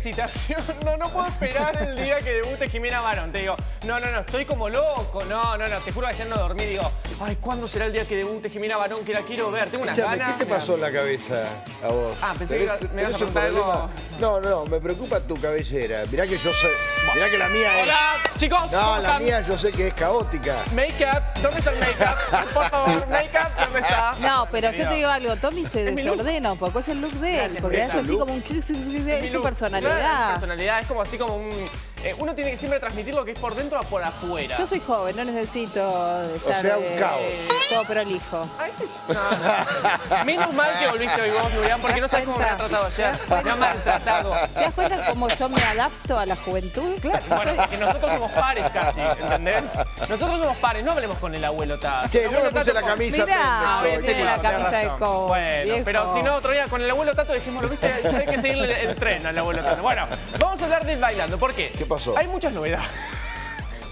excitación. No, no puedo esperar el día que debute Jimena Barón. Te digo, no, no, no, estoy como loco. No, no, no, te juro que ayer no dormí. Digo, ay, ¿cuándo será el día que debute Jimena Barón? Que la quiero ver. Tengo unas Escuchame, ganas. ¿qué te pasó en la cabeza a vos? Ah, pensé que ¿Tenés- me ibas a preguntar algo. No, no, me preocupa tu cabellera. Mirá que yo soy... Mirá que la mía es... Hola, chicos. No, ¿cómo la están? mía yo sé que es caótica. Make-up, ¿dónde está el make-up? Por favor, make-up, ¿dónde está? No, pero yo te digo algo, Tommy se desordena un poco, es el look de él, Gracias, porque es hace así look. como un... Es su look. Personalidad. personalidad es como así como un... eh, uno tiene que siempre transmitir lo que es por dentro a por afuera. Yo soy joven, no necesito estar sea, un eh, caos. todo prolijo. Ay, no, no. Menos mal que volviste hoy vos, Nubián, porque no sabes cómo me ha tratado ayer. Me ha maltratado. ¿Te das cuenta cómo yo me adapto a la juventud? Claro. Bueno, porque nosotros somos pares casi, ¿entendés? Nosotros somos pares, no hablemos con el abuelo Tato. Che, El yo me abuelo puse la Tato- camisa. Mirá, tiene sí, la camisa de cobo, Bueno, viejo. pero si no, otro día con el abuelo Tato dijimos, ¿viste? Hay que seguirle el tren al abuelo Tato. Bueno, vamos a hablar del bailando. ¿Por qué? Hay muchas novedades.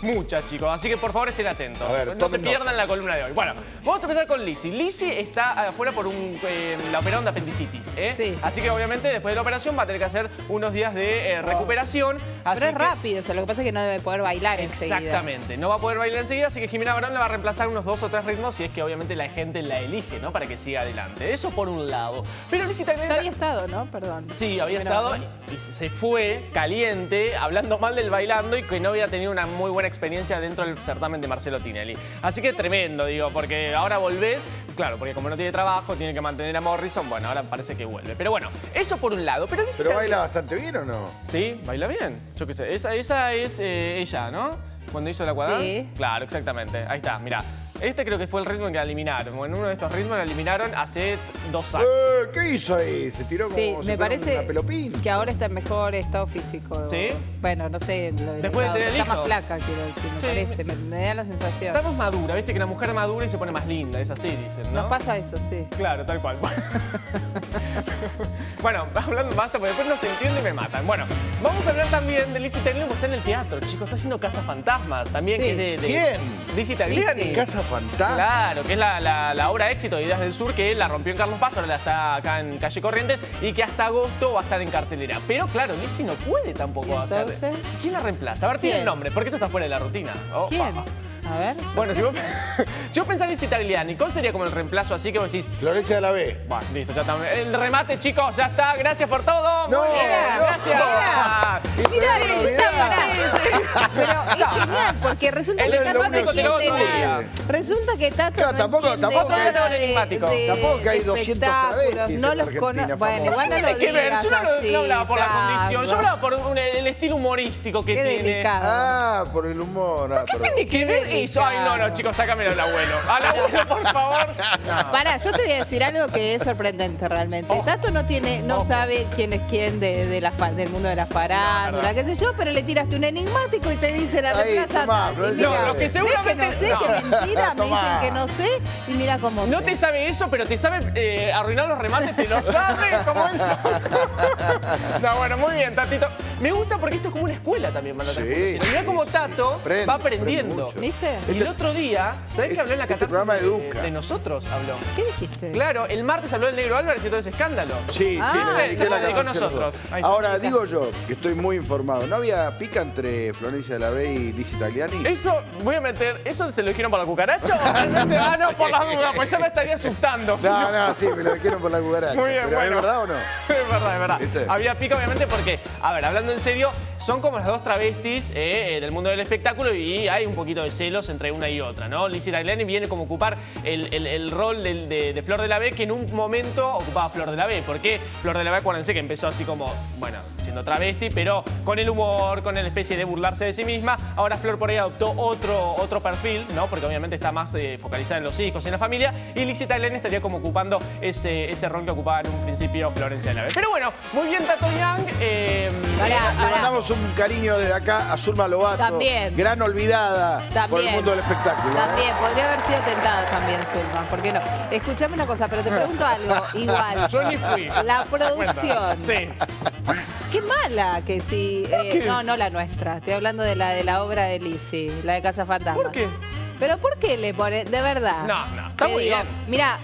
Muchas, chicos. Así que por favor estén atentos. A ver, no se pierdan la columna de hoy. Bueno, vamos a empezar con Lizzy. Lizzy está afuera por un, eh, la operación de apendicitis. ¿eh? Sí. Así que obviamente después de la operación va a tener que hacer unos días de eh, recuperación. Así Pero es que- rápido, o sea, lo que pasa es que no debe poder bailar enseguida. Exactamente, no va a poder bailar enseguida, así que Jimena Barón le va a reemplazar unos dos o tres ritmos si es que obviamente la gente la elige, ¿no? Para que siga adelante. Eso por un lado. Pero Lizzy también... Ya había estado, ¿no? Perdón. Sí, había estado y se fue caliente, hablando mal del bailando y que no había tenido una muy buena experiencia dentro del certamen de Marcelo Tinelli. Así que tremendo, digo, porque ahora volvés, claro, porque como no tiene trabajo, tiene que mantener a Morrison, bueno, ahora parece que vuelve. Pero bueno, eso por un lado. Pero, Lizzy ¿Pero también- baila bastante bien o no? Sí, baila bien. Yo qué sé. Esa, esa es eh, ella, ¿no? Cuando hizo la cuadrante. Sí. Claro, exactamente. Ahí está, mira. Este creo que fue el ritmo en que la eliminaron. En uno de estos ritmos la eliminaron hace dos años. Eh, ¿Qué hizo ahí? Se tiró como Sí, si me parece una pelopín. que ahora está en mejor estado físico. ¿Sí? Bueno, no sé. Lo Después de tener Está más flaca, quiero decir, me Sí. parece. Me, me da la sensación. Estamos madura, viste que la mujer madura y se pone más linda, es así, dicen, ¿no? Nos pasa eso, sí. Claro, tal cual. bueno, hablando basta, porque después no se entiende y me matan. Bueno, vamos a hablar también de Lizzie Tagliani, que está en el teatro, chicos. Está haciendo Casa Fantasmas también, Sí. que es de... de ¿Quién? Lizzie Tagliani. Lizzie. Casa Fantasma. Claro, que es la, la- la obra éxito de Ideas del Sur que la rompió en Carlos Paz, ahora la está acá en Calle Corrientes y que hasta agosto va a estar en cartelera. Pero claro, Lizzie no puede tampoco ¿Y hacer. entonces? ¿Quién la reemplaza? A ver, tiene el nombre, porque esto está fuera de la rutina. Opa. ¿Quién? A ver. Bueno, si vos, si vos pensás en Lizzie Tagliani, ¿cuál sería como el reemplazo así que vos decís, Florencia de la B. bueno, listo, ya está. El remate, chicos, ya está. Gracias por todo. No, Muy bien, no, gracias. Mira, no, necesita mirá. parar. Pero es genial, porque resulta Él que Tato no entiende nada. Resulta que Tato no tampoco- entiende tampoco nada de- enigmático. de Tampoco que hay 200 espectáculos. travestis No los conozco. Bueno, igual no lo digas yo no, no hablaba por la condición, yo hablaba por un- el estilo humorístico que Qué tiene. delicado. Ah, por el humor. Ah, ¿Qué tiene que ver Ay, no, no, chicos, sácamelo al abuelo. Al abuelo, por favor. Pará, yo te voy a decir algo que es sorprendente realmente. Ojo. Tato no tiene, no Ojo. sabe quién es quién de, de la, del mundo de la farándula, No, qué sé yo, pero le tiraste un enigmático y te dice la reemplaza mira, No, lo que ¿ves seguramente- que no sé, no. que mentira, me dicen que no sé, y mira cómo No sé. te sabe eso, pero te sabe eh, arruinar los remates, te lo sabe como eso. no, bueno, muy bien, Tatito. Me gusta porque esto es como una escuela también, para Sí, Mira sí, cómo sí. Tato va aprendiendo. mucho. ¿Viste? Y el otro día, ¿sabés que habló en la Este catarsis programa de, educa. de nosotros? Habló. ¿Qué dijiste? Claro, el martes habló del Negro Álvarez y todo ese escándalo. Sí, Ah. sí, le dediqué la dedicó canción nosotros. nosotros. Ahí está. Ahora, digo yo, que estoy muy informado, ¿no había pica entre Florencia de la B y Liz Italiani? Eso, voy a meter, ¿eso se lo dijeron por la cucaracha o realmente? Ah, no, por las dudas, pues ya me estaría asustando. No, no- no, sí, me lo dijeron por la cucaracha. Muy bien, ¿Pero bueno. ¿Es verdad o no? Es verdad, es verdad. ¿Viste? Había pica, obviamente, porque, a ver, hablando en serio, son como las dos travestis eh, eh, del mundo del espectáculo y hay un poquito de celos entre una y otra, ¿no? Lizzie Tagliani viene como a ocupar el, el- el rol de, de Flor de la B, que en un momento ocupaba Flor de la B. ¿Por qué? Flor de la B, acuérdense que empezó así como, bueno, siendo travesti, pero con el humor, con la especie de burlarse de sí misma. Ahora Flor por ahí adoptó otro, otro perfil, ¿no? Porque obviamente está más eh, focalizada en los hijos, en la familia. Y Lizzie Tagliani estaría como ocupando ese, ese rol que ocupaba en un principio Florencia de la B. Pero bueno, muy bien Tato Young. eh, Le pará. Mandamos un cariño desde acá a Zulma Lobato. También. Gran olvidada por el También. mundo del espectáculo. ¿eh? También, podría haber sido tentada también, Zulma, ¿por qué no? Escuchame una cosa, pero te pregunto algo, igual. Yo ni fui. La producción. Sí. Qué mala que sí. eh, no, no la nuestra. Estoy hablando de la de la obra de Lizzie, la de Casa Fantasma. ¿Por qué? Pero ¿por qué le pone? De verdad. No, no, está Te muy digo, bien. Mira,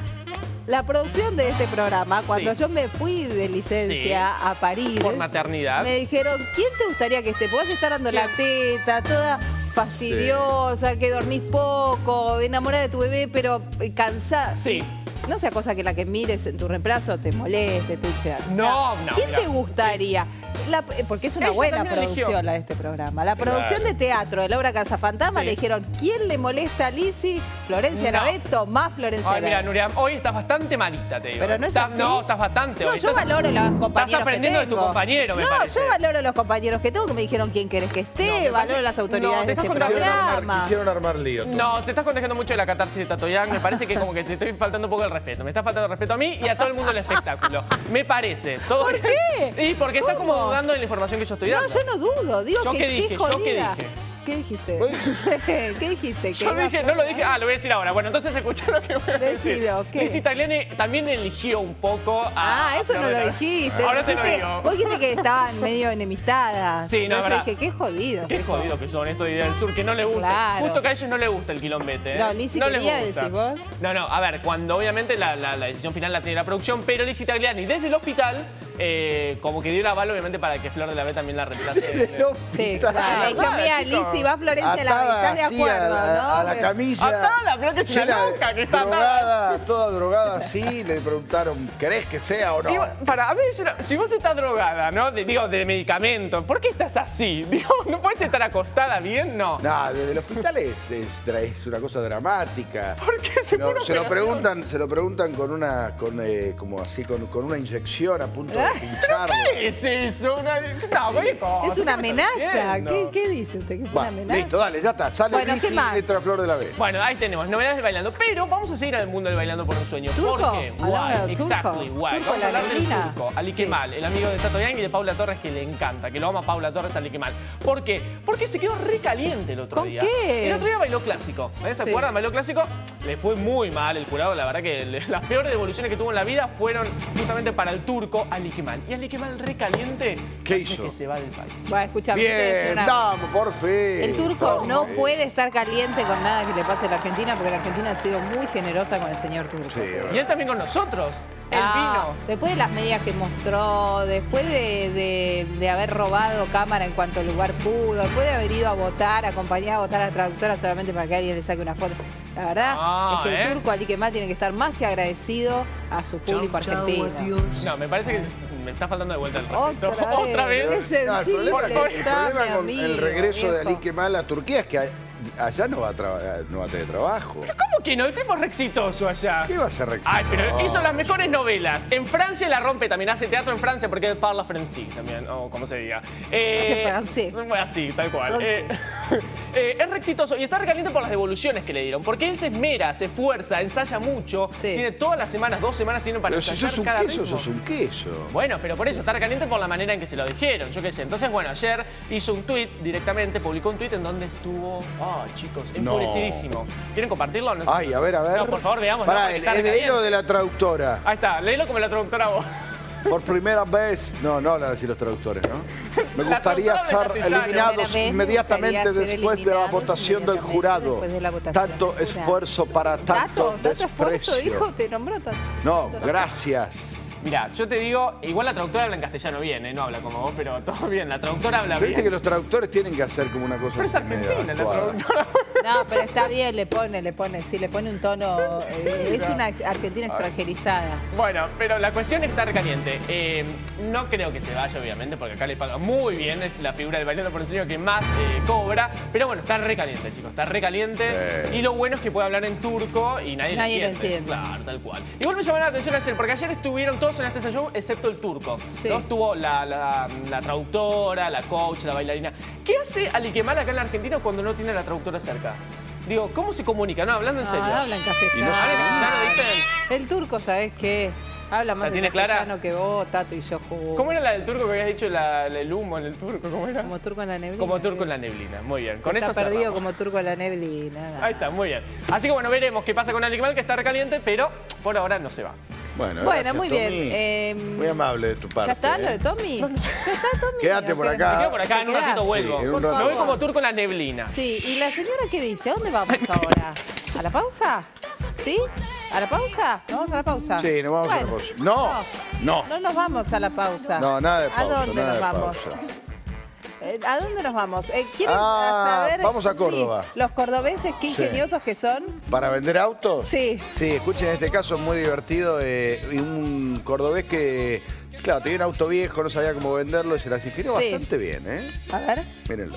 La producción de este programa, cuando Sí. yo me fui de licencia a París, Por maternidad. me dijeron, ¿quién te gustaría que esté? Podés estar dando la teta, toda fastidiosa, que dormís poco, enamorada de tu bebé, pero cansada. Sí. No sea cosa que la que mires en tu reemplazo te moleste, te eche- No, no, ¿Quién mira. te gustaría? La- eh, porque es una Ella buena eligió. producción la de este programa. La producción Claro. de teatro de la obra Casa Fantasma Sí. le dijeron, ¿quién le molesta a Lizzy? Florencia No. Naveto, más Florencia Ay, mira. Nuria, hoy estás bastante malita, te digo. Pero no es Estás- así. No, estás bastante No, hoy. yo Estás- valoro los compañeros Estás aprendiendo que de tu compañero, me no, parece. yo valoro los compañeros que tengo que me dijeron quién querés que esté, No, valoro parece- las autoridades te de estás este armar, programa. quisieron armar lío. tú. No, te estás contagiando mucho de la catarsis de Tatoyán. Me parece que como que te estoy faltando un poco el respeto. Me está faltando el respeto a mí y a todo el mundo del espectáculo. Me parece. ¿Todo ¿Por qué? Y porque estás como ¿Cómo? dudando de la información que yo estoy No, dando. yo no dudo, digo ¿Yo que qué dije? ¿Yo qué dije? ¿Qué dijiste? ¿Qué dijiste? Yo Que dije, no lo dije, ah, lo voy a decir ahora. Bueno, entonces escucha lo que voy a decir. Decilo, ¿qué? Lizzy Tagliani también eligió un poco a... Ah, eso no lo dijiste. Ahora te lo digo. Vos dijiste que estaban medio enemistadas. Sí, no, Yo es verdad. dije, qué jodido. Qué jodido que son estos de del Sur, que no le gusta. Claro. Justo que a ellos no les gusta el quilombete. ¿eh? No, quería, decís vos. No, no, a ver, cuando obviamente la, la- la decisión final la tiene la producción, pero Lizzy Tagliani desde el hospital, eh, como que dio el aval obviamente para que Flor de la B también la reemplace. Sí, claro. Le Ah, mira. Lizzy, va Florencia a la vez. ¿Estás de acuerdo, a, la- no? a la Pero- camisa. Atada, pero que es una de- loca que está atada. toda drogada así. Le preguntaron, ¿querés que sea o no? Digo, para, a mí es una- si vos estás drogada, ¿no? De- digo, de medicamento, ¿por qué estás así? Digo, ¿no puedes estar acostada bien? No. No, desde el hospital es, es, una cosa dramática. ¿Por qué se No, pone se lo preguntan, se lo preguntan con una, con, eh, como así, con, con una inyección a punto de pincharlo. ¿Qué es eso? Una, no. Es una ¿Qué me estás amenaza. ¿Qué, ¿Qué dice usted? ¿Que fue una Bueno, amenaza? listo, dale, ya está. Sale Bueno, ¿qué Lizzy, más? letra Flor de la B. Bueno, ahí tenemos, novedades del bailando. Pero vamos a seguir al mundo del bailando por un sueño. ¿Turco? ¿Por qué? Why? del turco. Exactly, why? Turco, Vamos la a hablar del neblina. turco, Ali Sí. Kemal, el amigo de Tato Yang y de Paula Torres que le encanta, que lo ama Paula Torres, Ali Kemal. ¿Por qué? Porque se quedó recaliente el otro ¿Con día. qué? El otro día bailó clásico. ¿eh? ¿Se Sí. acuerdan? Bailó clásico. Le fue muy mal el jurado. La verdad que le- las peores devoluciones que tuvo en la vida fueron justamente para el turco Ali Kemal. Y Ali Kemal recaliente. ¿Qué hizo? que se va del país. Bueno, escúchame, Bien, vamos, por fin. El turco Vamos, no eh. puede estar caliente con nada que le pase a la Argentina porque la Argentina ha sido muy generosa con el señor turco. Sí, Y él también con nosotros. Él Ah, vino. Después de las medidas que mostró, después de, de- de haber robado cámara en cuanto lugar pudo, después de haber ido a votar, acompañado a votar a la traductora solamente para que alguien le saque una foto. La verdad Ah, es que el ¿eh? turco Ali Kemal tiene que estar más que agradecido a su público argentino. No, me parece que me está faltando de vuelta el respeto. Otra vez. Otra vez. Qué No, el sensible el está, problema mi con amigo, el regreso de. Ali Kemal a Turquía es que a- allá no va a, no va a tener trabajo. ¿Cómo que no? El tipo es re exitoso allá. ¿Qué va a hacer Rex? Ay, pero hizo las mejores novelas. En Francia la rompe también. Hace teatro en Francia porque él parla francés también, o como se diga. Hace francés. Fue así, tal cual. Eh, eh, es re exitoso y está recaliente por las devoluciones que le dieron. Porque él se esmera, se esfuerza, ensaya mucho. Sí. Tiene todas las semanas, dos semanas tiene para Pero si un cada queso, ritmo. sos un queso. Bueno, pero por eso está recaliente por la manera en que se lo dijeron, yo qué sé. Entonces, bueno, ayer hizo un tweet directamente, publicó un tweet en donde estuvo, ah, chicos, No. enfurecidísimo. ¿Quieren compartirlo? No? Ay, a ver, a ver. No, por favor, veamos. Pará, ¿no? El, el de la traductora. Ahí está, léelo como la traductora vos. Por primera vez. No, no hablan así los traductores, ¿no? Me gustaría ser eliminados inmediatamente después de la votación del jurado. después de la votación Tanto del jurado. esfuerzo para tanto tanto esfuerzo, dijo, te nombró tanto. No, gracias. Mira, yo te digo, igual la traductora habla en castellano bien, ¿eh? no habla como vos, pero todo bien. La traductora habla Pero viste que bien. los traductores tienen que hacer como una cosa Pero es argentina la traductora. No, pero está bien, le pone, le pone, sí, le pone un tono. eh, es una Argentina extranjerizada. Bueno, pero la cuestión es que está recaliente. Eh, no creo que se vaya, obviamente, porque acá le paga muy bien. Es la figura del bailando por el sueño que más eh, cobra. Pero bueno, está recaliente, chicos. Está recaliente. Sí. Y lo bueno es que puede hablar en turco y nadie, Nadie lo lo entiende. entiende. Claro, tal cual. Igual me llamó la atención ayer, porque ayer estuvieron todos en este show, excepto el turco. Sí. ¿no? Estuvo la, la- la traductora, la coach, la bailarina. ¿Qué hace Ali Kemal acá en la Argentina cuando no tiene a la traductora cerca? Digo, ¿cómo se comunica? No, hablando en serio. Ah, habla en Y no castellano. Habla en castellano, dicen. El turco, ¿sabes qué? Habla más ¿La en tiene clara? que vos, Tato y yo jugó. ¿Cómo era la del turco que habías dicho, la- el humo en el turco? ¿Cómo era? Como turco en la neblina. Como turco en la neblina. Muy bien. Con Está eso perdido cerramos. como turco en la neblina. Ahí está, muy bien. Así que bueno, veremos qué pasa con Ali Kemal, que está recaliente, pero por ahora no se va. Bueno, Bueno, gracias, muy bien. Eh, Muy amable de tu parte. ¿Ya está lo ¿eh? de Tommy? ¿Ya está Tommy? Quédate ¿O por acá. Me quedo por acá, en un ¿Te ratito vuelvo. Sí. Me voy como turco en la neblina. Sí, ¿y la señora qué dice? ¿A dónde vamos ahora? ¿A la pausa? ¿Sí? ¿A la pausa? ¿Nos vamos a la pausa? Sí, nos vamos a la pausa. No, no. No nos vamos a la pausa. No, nada de ¿A pausa, dónde nada nos de vamos? Eh, ¿A dónde nos vamos? Eh, ¿Quieren Ah, saber? vamos a sí, Córdoba. los cordobeses, qué Sí. ingeniosos que son. ¿Para vender autos? Sí. Sí, escuchen, este caso es muy divertido. eh, un cordobés que, claro, tenía un auto viejo, no sabía cómo venderlo y se las ingenió Sí. bastante bien, ¿eh? A ver. Mírenlo.